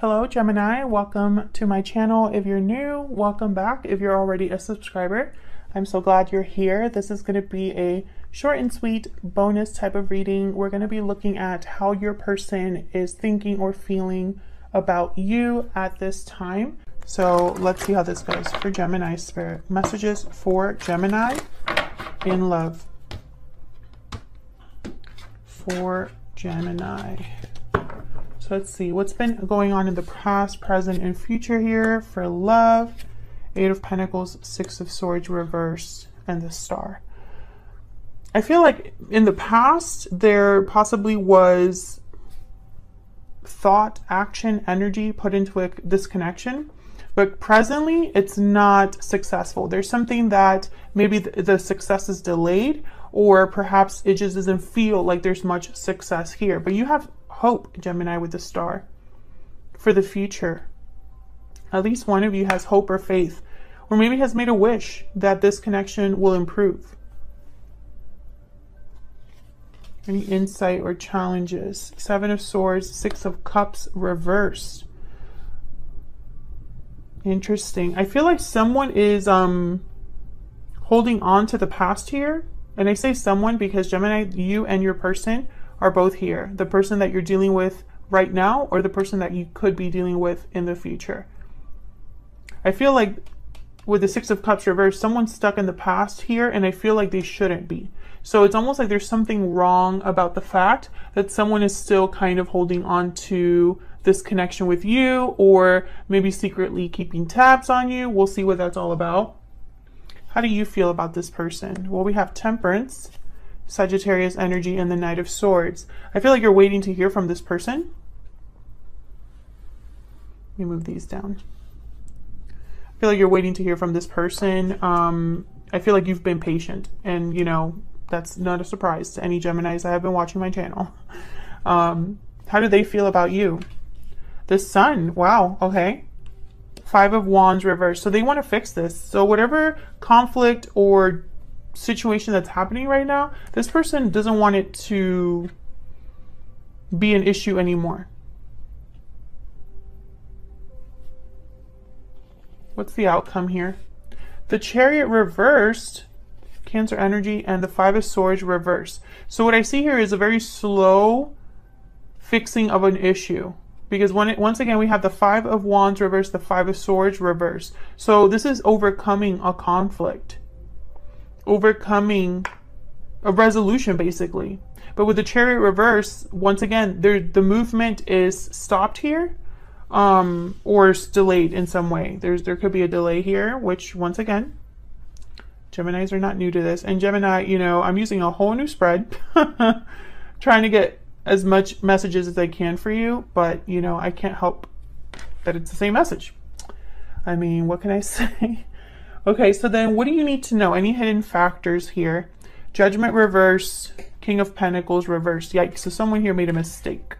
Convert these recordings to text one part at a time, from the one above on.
Hello Gemini, welcome to my channel. If you're new, welcome back. If you're already a subscriber, I'm so glad you're here. This is going to be a short and sweet bonus type of reading. We're going to be looking at how your person is thinking or feeling about you at this time. So let's see how this goes for Gemini spirit. Messages for Gemini in love. For Gemini. So let's see what's been going on in the past, present, and future here for love. Eight of Pentacles, Six of Swords reversed, and the Star. I feel like in the past there possibly was thought, action, energy put into a, this connection, but presently it's not successful. There's something that maybe the, the success is delayed, or perhaps it just doesn't feel like there's much success here. But you have hope, Gemini, with the star for the future. At least one of you has hope or faith, or maybe has made a wish that this connection will improve. Any insight or challenges? Seven of Swords, Six of Cups reversed. Interesting. I feel like someone is um holding on to the past here. And I say someone because Gemini, you and your person are both here. The person that you're dealing with right now or the person that you could be dealing with in the future. I feel like with the Six of Cups reversed, someone's stuck in the past here, and I feel like they shouldn't be. So it's almost like there's something wrong about the fact that someone is still kind of holding on to this connection with you, or maybe secretly keeping tabs on you. We'll see what that's all about. How do you feel about this person? Well, we have Temperance, Sagittarius energy, and the Knight of Swords. I feel like you're waiting to hear from this person. Let me move these down. I feel like you're waiting to hear from this person. Um, I feel like you've been patient, and you know that's not a surprise to any Geminis that have been watching my channel. Um, how do they feel about you? The Sun. Wow. Okay. Five of Wands reversed. So they want to fix this. So whatever conflict or situation that's happening right now, this person doesn't want it to be an issue anymore. What's the outcome here? The chariot reversed, Cancer energy, and the five of swords reversed. So what I see here is a very slow fixing of an issue. Because when it, once again, we have the five of wands reversed, the five of swords reversed. So this is overcoming a conflict overcoming a resolution basically. But with the chariot reverse, once again, there the movement is stopped here, um, or delayed in some way. There's there could be a delay here, which once again, Geminis are not new to this. And Gemini, you know, I'm using a whole new spread, trying to get as much messages as I can for you, but you know, I can't help that it's the same message. I mean, what can I say? Okay, so then what do you need to know? Any hidden factors here? Judgment reverse, King of Pentacles reverse. Yikes, so someone here made a mistake.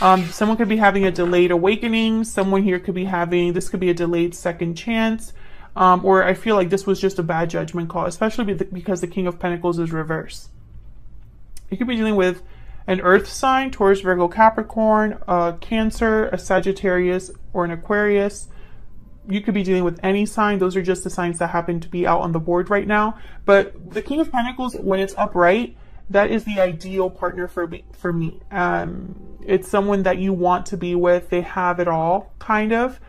Um, someone could be having a delayed awakening. Someone here could be having, this could be a delayed second chance. Um, or I feel like this was just a bad judgment call, especially because the King of Pentacles is reverse. You could be dealing with an earth sign, Taurus, Virgo, Capricorn, a Cancer, a Sagittarius, or an Aquarius you could be dealing with any sign. Those are just the signs that happen to be out on the board right now. But the King of Pentacles, when it's upright, that is the ideal partner for me. For me, um, it's someone that you want to be with. They have it all, kind of.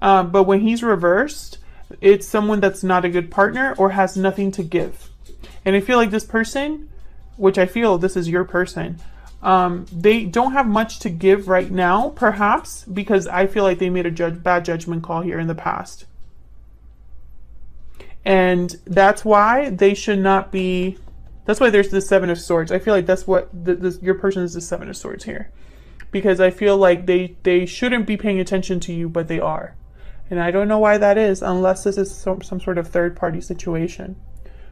Um, but when he's reversed, it's someone that's not a good partner or has nothing to give. And I feel like this person, which I feel this is your person, um, they don't have much to give right now, perhaps, because I feel like they made a judge, bad judgment call here in the past. And that's why they should not be. That's why there's the Seven of Swords. I feel like that's what the, this, your person is the Seven of Swords here. Because I feel like they, they shouldn't be paying attention to you, but they are. And I don't know why that is, unless this is some, some sort of third party situation.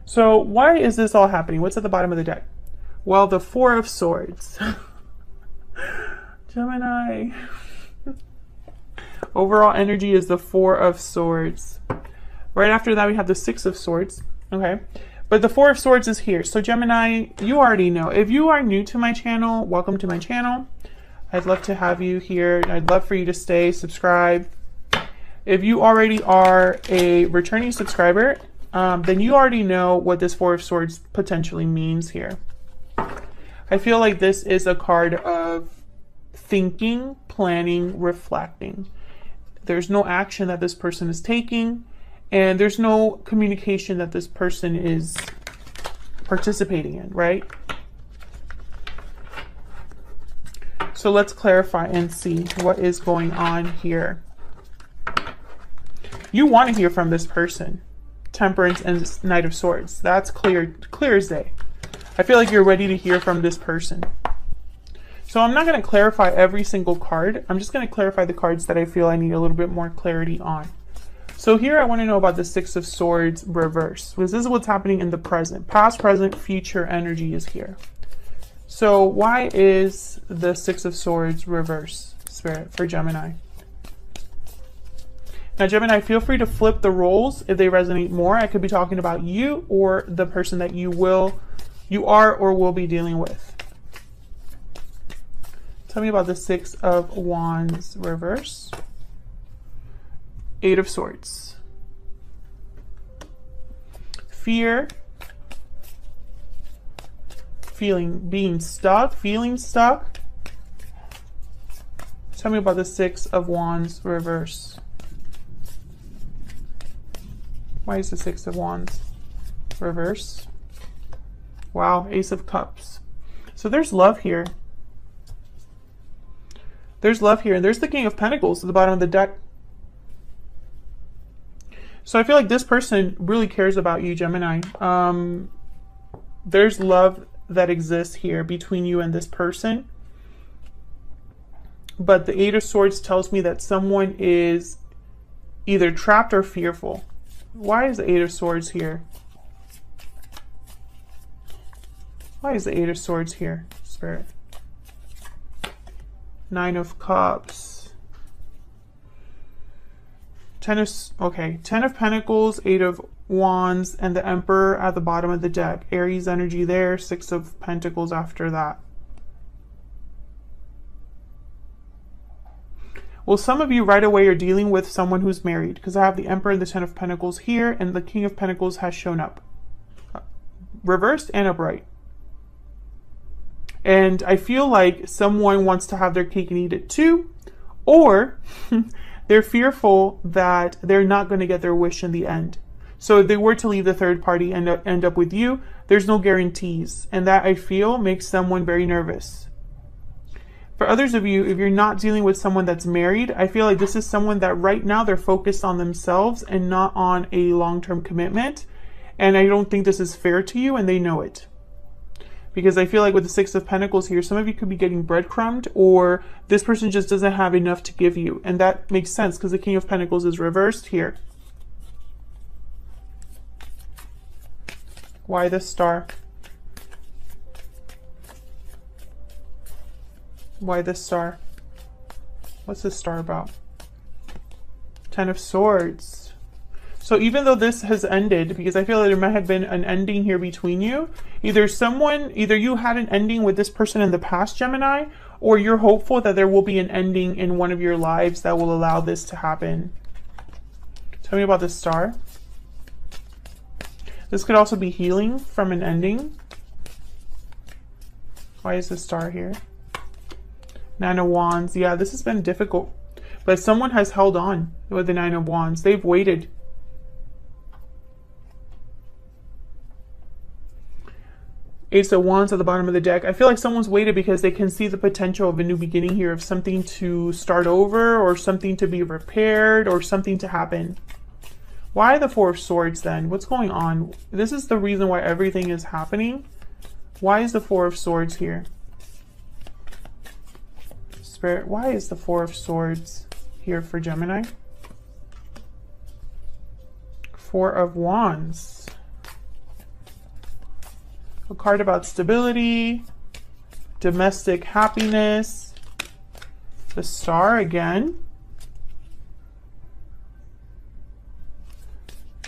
So, why is this all happening? What's at the bottom of the deck? Well, the Four of Swords. Gemini. Overall energy is the Four of Swords. Right after that, we have the Six of Swords. Okay. But the Four of Swords is here. So Gemini, you already know. If you are new to my channel, welcome to my channel. I'd love to have you here. I'd love for you to stay, subscribe. If you already are a returning subscriber, um, then you already know what this Four of Swords potentially means here. I feel like this is a card of thinking, planning, reflecting. There's no action that this person is taking, and there's no communication that this person is participating in, right? So let's clarify and see what is going on here. You want to hear from this person. Temperance and Knight of Swords. That's clear, clear as day. I feel like you're ready to hear from this person. So I'm not going to clarify every single card. I'm just going to clarify the cards that I feel I need a little bit more clarity on. So here I want to know about the Six of Swords reverse. This is what's happening in the present. Past, present, future energy is here. So why is the Six of Swords reverse, Spirit, for Gemini? Now, Gemini, feel free to flip the roles if they resonate more. I could be talking about you or the person that you will, you are or will be dealing with. Tell me about the Six of Wands reverse. Eight of Swords. Fear. Feeling, being stuck, feeling stuck. Tell me about the Six of Wands reverse. Why is the Six of Wands reverse? Wow, Ace of Cups. So there's love here. There's love here. And there's the King of Pentacles at the bottom of the deck. So I feel like this person really cares about you, Gemini. Um, there's love that exists here between you and this person. But the Eight of Swords tells me that someone is either trapped or fearful. Why is the Eight of Swords here? Why is the Eight of Swords here, Spirit? Nine of Cups. Ten of, okay, Ten of Pentacles, Eight of Wands, and the Emperor at the bottom of the deck. Aries energy there, Six of Pentacles after that. Well, some of you right away are dealing with someone who's married because I have the Emperor and the Ten of Pentacles here, and the King of Pentacles has shown up. Uh, reversed and upright. And I feel like someone wants to have their cake and eat it too, or they're fearful that they're not going to get their wish in the end. So if they were to leave the third party and end up with you, there's no guarantees. And that I feel makes someone very nervous. For others of you, if you're not dealing with someone that's married, I feel like this is someone that right now they're focused on themselves and not on a long term commitment. And I don't think this is fair to you, and they know it. Because I feel like with the Six of Pentacles here, some of you could be getting breadcrumbed, or this person just doesn't have enough to give you. And that makes sense because the King of Pentacles is reversed here. Why the star? Why this star? What's this star about? Ten of Swords. So even though this has ended, because I feel like there might have been an ending here between you, either someone, either you had an ending with this person in the past, Gemini, or you're hopeful that there will be an ending in one of your lives that will allow this to happen. Tell me about this star. This could also be healing from an ending. Why is the star here? Nine of Wands. Yeah, this has been difficult. But someone has held on with the Nine of Wands. They've waited. Ace of Wands at the bottom of the deck. I feel like someone's waited because they can see the potential of a new beginning here, of something to start over, or something to be repaired, or something to happen. Why the Four of Swords then? What's going on? This is the reason why everything is happening. Why is the Four of Swords here? Spirit, why is the Four of Swords here for Gemini? Four of Wands. A card about stability, domestic happiness, the Star again.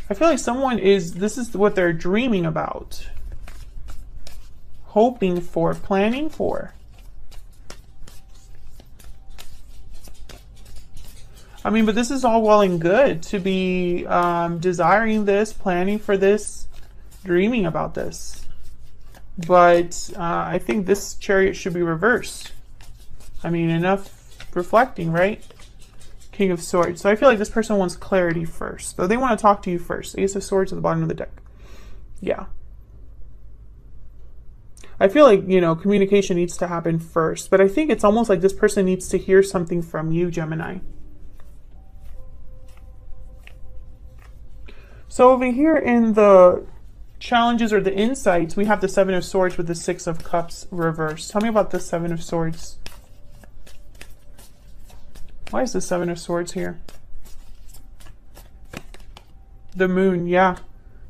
I feel like someone is, this is what they're dreaming about, hoping for, planning for. I mean, but this is all well and good to be um, desiring this, planning for this, dreaming about this. But uh, I think this chariot should be reversed. I mean, enough reflecting, right? King of Swords. So I feel like this person wants clarity first. So they want to talk to you first. Ace of Swords at the bottom of the deck. Yeah. I feel like, you know, communication needs to happen first. But I think it's almost like this person needs to hear something from you, Gemini. So over here in the challenges or the insights, we have the Seven of Swords with the Six of Cups reversed. Tell me about the Seven of Swords. Why is the Seven of Swords here? The Moon, yeah.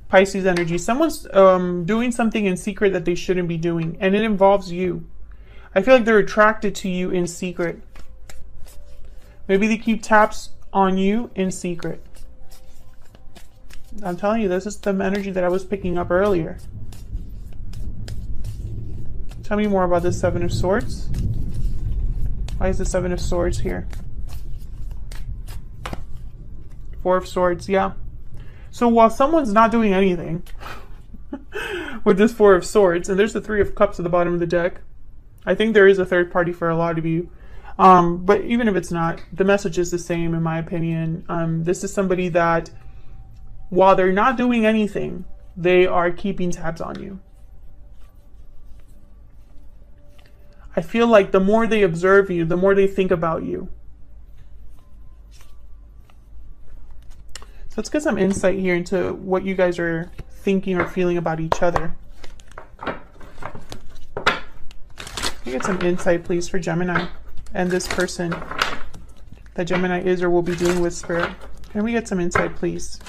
Pisces energy. Someone's um, doing something in secret that they shouldn't be doing, and it involves you. I feel like they're attracted to you in secret. Maybe they keep taps on you in secret. I'm telling you, this is the energy that I was picking up earlier. Tell me more about this Seven of Swords. Why is the Seven of Swords here? Four of Swords, yeah. So while someone's not doing anything with this Four of Swords, and there's the Three of Cups at the bottom of the deck, I think there is a third party for a lot of you. Um, but even if it's not, the message is the same in my opinion. Um, this is somebody that while they're not doing anything, they are keeping tabs on you. I feel like the more they observe you, the more they think about you. So let's get some insight here into what you guys are thinking or feeling about each other. Can get some insight, please, for Gemini and this person that Gemini is or will be dealing with, Spirit? Can we get some insight, please?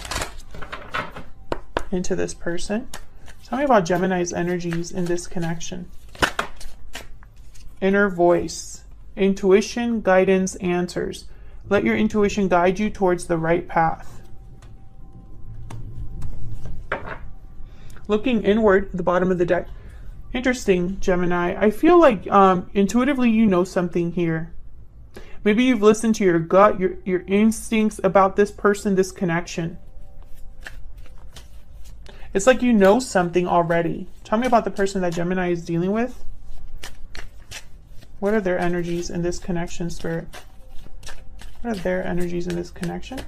Into this person. Tell me about Gemini's energies in this connection. Inner voice, intuition, guidance, answers. Let your intuition guide you towards the right path. Looking inward the bottom of the deck. Interesting, Gemini. I feel like um, intuitively you know something here. Maybe you've listened to your gut, your, your instincts about this person, this connection. It's like you know something already. Tell me about the person that Gemini is dealing with. What are their energies in this connection, Spirit? What are their energies in this connection?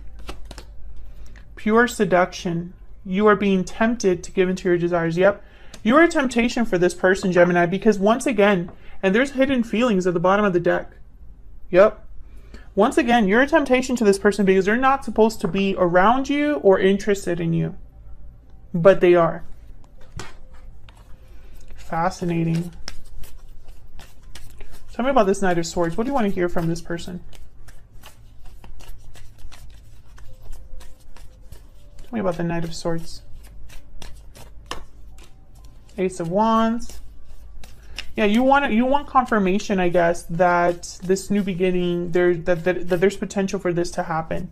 Pure seduction. You are being tempted to give into your desires. Yep. You are a temptation for this person, Gemini, because once again, and there's hidden feelings at the bottom of the deck. Yep. Once again, you're a temptation to this person because they're not supposed to be around you or interested in you but they are. Fascinating. Tell me about this Knight of Swords. What do you want to hear from this person? Tell me about the Knight of Swords. Ace of Wands. Yeah, you want you want confirmation, I guess, that this new beginning there that, that that there's potential for this to happen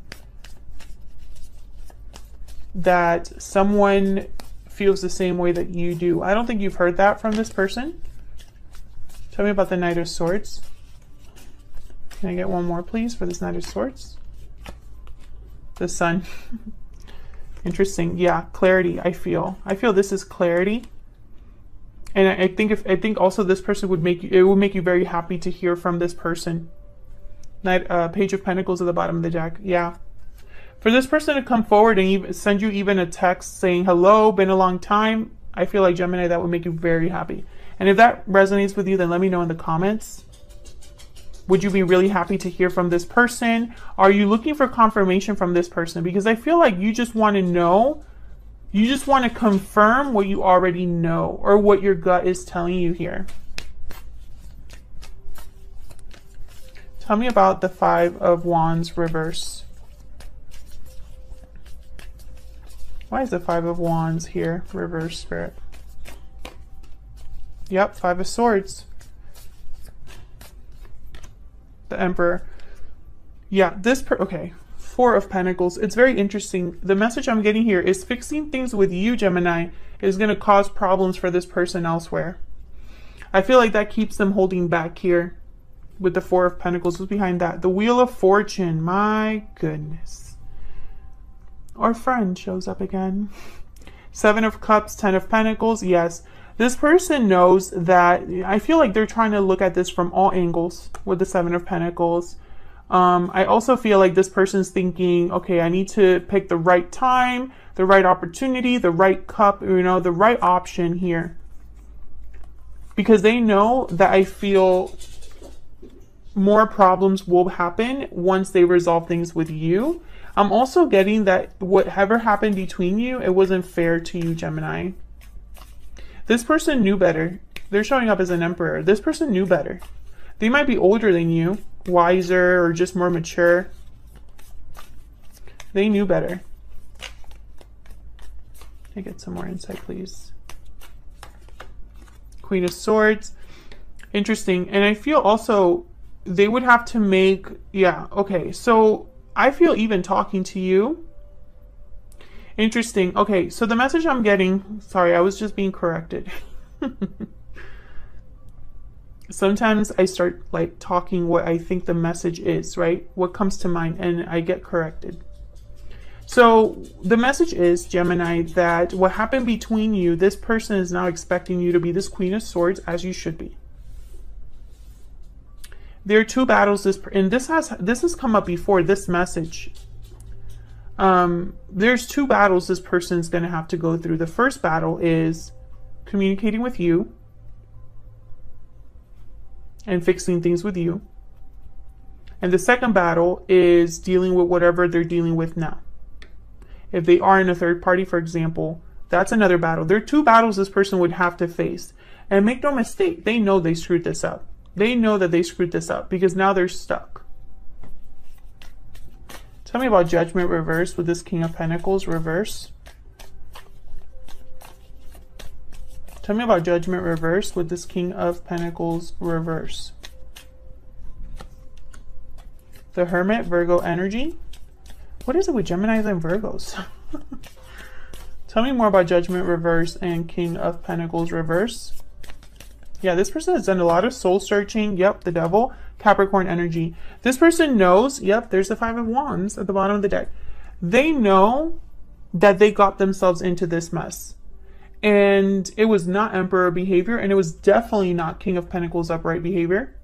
that someone feels the same way that you do. I don't think you've heard that from this person. Tell me about the Knight of Swords. Can I get one more, please, for this Knight of Swords? The Sun. Interesting. Yeah, clarity, I feel. I feel this is clarity. And I, think if I think also this person would make you it would make you very happy to hear from this person. Knight uh, Page of Pentacles at the bottom of the deck. Yeah. For this person to come forward and even send you even a text saying, hello, been a long time, I feel like Gemini, that would make you very happy. And if that resonates with you, then let me know in the comments. Would you be really happy to hear from this person? Are you looking for confirmation from this person? Because I feel like you just want to know, you just want to confirm what you already know or what your gut is telling you here. Tell me about the Five of Wands reverse. Why is the Five of Wands here? Reverse Spirit. Yep, Five of Swords. The Emperor. Yeah, this per okay. Four of Pentacles. It's very interesting. The message I'm getting here is fixing things with you, Gemini, is going to cause problems for this person elsewhere. I feel like that keeps them holding back here. with the Four of Pentacles? What's behind that? The Wheel of Fortune. My goodness. Our friend shows up again. Seven of Cups, Ten of Pentacles. Yes. This person knows that I feel like they're trying to look at this from all angles with the Seven of Pentacles. Um, I also feel like this person's thinking, okay, I need to pick the right time, the right opportunity, the right cup, you know, the right option here. Because they know that I feel more problems will happen once they resolve things with you. I'm also getting that whatever happened between you, it wasn't fair to you, Gemini. This person knew better. They're showing up as an emperor. This person knew better. They might be older than you, wiser, or just more mature. They knew better. I get some more insight, please. Queen of Swords. Interesting. And I feel also they would have to make, yeah, okay. So I feel even talking to you, Interesting. Okay, so the message I'm getting, sorry, I was just being corrected. Sometimes I start like talking what I think the message is, right? What comes to mind, and I get corrected. So the message is, Gemini, that what happened between you, this person is now expecting you to be this Queen of Swords as you should be. There are two battles this and this has this has come up before this message um, there's two battles this person's going to have to go through. The first battle is communicating with you and fixing things with you. And the second battle is dealing with whatever they're dealing with now. If they are in a third party, for example, that's another battle. There are two battles this person would have to face. And make no mistake, they know they screwed this up. They know that they screwed this up because now they're stuck. Tell me about Judgment reverse with this King of Pentacles reverse. Tell me about Judgment reverse with this King of Pentacles reverse. The Hermit, Virgo energy. What is it with Geminis and Virgos? Tell me more about Judgment reverse and King of Pentacles reverse. Yeah, this person has done a lot of soul searching. Yep, the devil. Capricorn energy. This person knows, yep, there's the Five of Wands at the bottom of the deck. They know that they got themselves into this mess. And it was not Emperor behavior, and it was definitely not King of Pentacles upright behavior.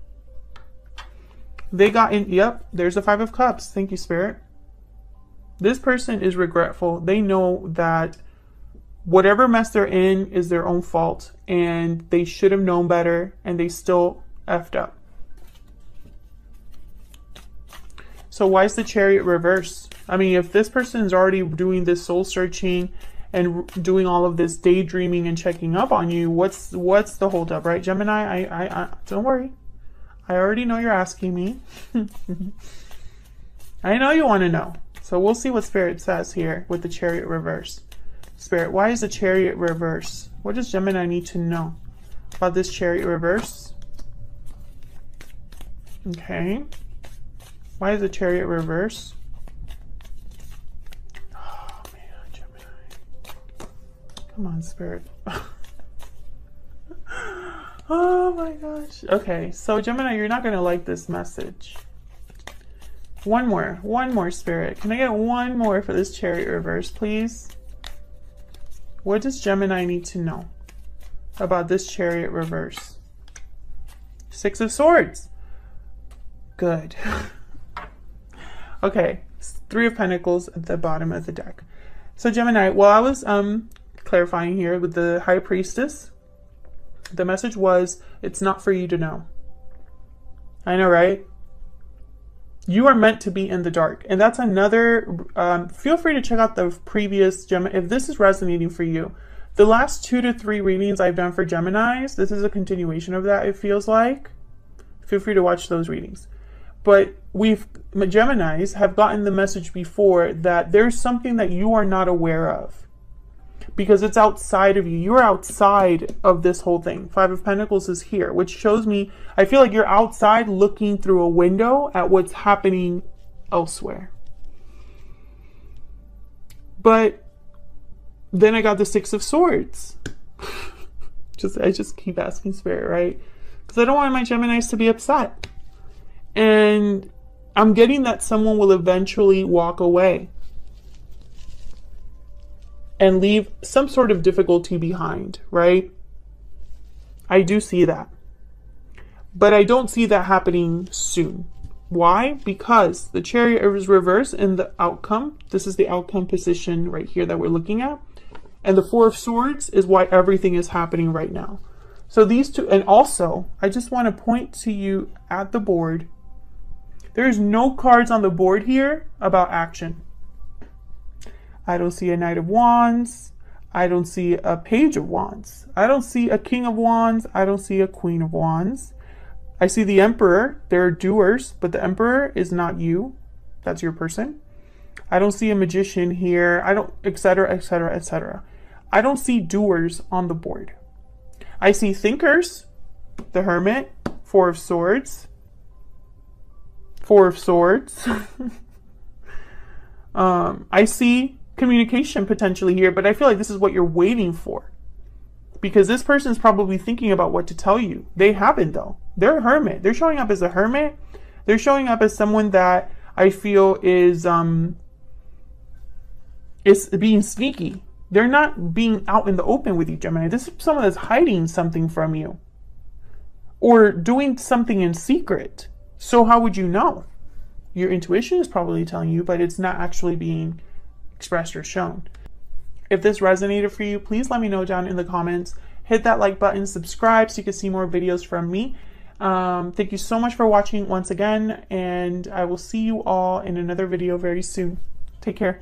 They got in, yep, there's the Five of Cups. Thank you, Spirit. This person is regretful. They know that whatever mess they're in is their own fault, and they should have known better, and they still effed up. So why is the chariot reverse? I mean, if this person is already doing this soul searching and doing all of this daydreaming and checking up on you, what's what's the holdup, right, Gemini? I, I, I don't worry. I already know you're asking me. I know you want to know. So we'll see what Spirit says here with the chariot reverse. Spirit, why is the chariot reverse? What does Gemini need to know about this chariot reverse? Okay. Why is the chariot reverse? Oh man, Gemini. Come on, spirit. oh my gosh. Okay, so Gemini, you're not going to like this message. One more. One more, spirit. Can I get one more for this chariot reverse, please? What does Gemini need to know about this chariot reverse? Six of Swords. Good. Okay, Three of Pentacles at the bottom of the deck. So Gemini, while I was um, clarifying here with the High Priestess, the message was, it's not for you to know. I know, right? You are meant to be in the dark. And that's another, um, feel free to check out the previous Gemini, if this is resonating for you. The last two to three readings I've done for Geminis, this is a continuation of that, it feels like. Feel free to watch those readings. But we've Geminis have gotten the message before that there's something that you are not aware of because it's outside of you. You're outside of this whole thing. Five of Pentacles is here, which shows me I feel like you're outside looking through a window at what's happening elsewhere. But then I got the Six of Swords. just I just keep asking Spirit, right? Because I don't want my Geminis to be upset. And I'm getting that someone will eventually walk away and leave some sort of difficulty behind, right? I do see that. But I don't see that happening soon. Why? Because the chariot is reversed in the outcome. This is the outcome position right here that we're looking at. And the four of swords is why everything is happening right now. So these two, and also, I just want to point to you at the board. There's no cards on the board here about action. I don't see a Knight of Wands. I don't see a Page of Wands. I don't see a King of Wands. I don't see a Queen of Wands. I see the Emperor. There are doers, but the Emperor is not you. That's your person. I don't see a Magician here. I don't, etc., etc., etc. I don't see doers on the board. I see thinkers, the Hermit, Four of Swords, Four of Swords. um, I see communication potentially here, but I feel like this is what you're waiting for. Because this person is probably thinking about what to tell you. They haven't, though. They're a hermit. They're showing up as a hermit. They're showing up as someone that I feel is um is being sneaky. They're not being out in the open with you, Gemini. This is someone that's hiding something from you. Or doing something in secret. So how would you know? Your intuition is probably telling you, but it's not actually being expressed or shown. If this resonated for you, please let me know down in the comments. Hit that like button, subscribe so you can see more videos from me. Um, thank you so much for watching once again, and I will see you all in another video very soon. Take care.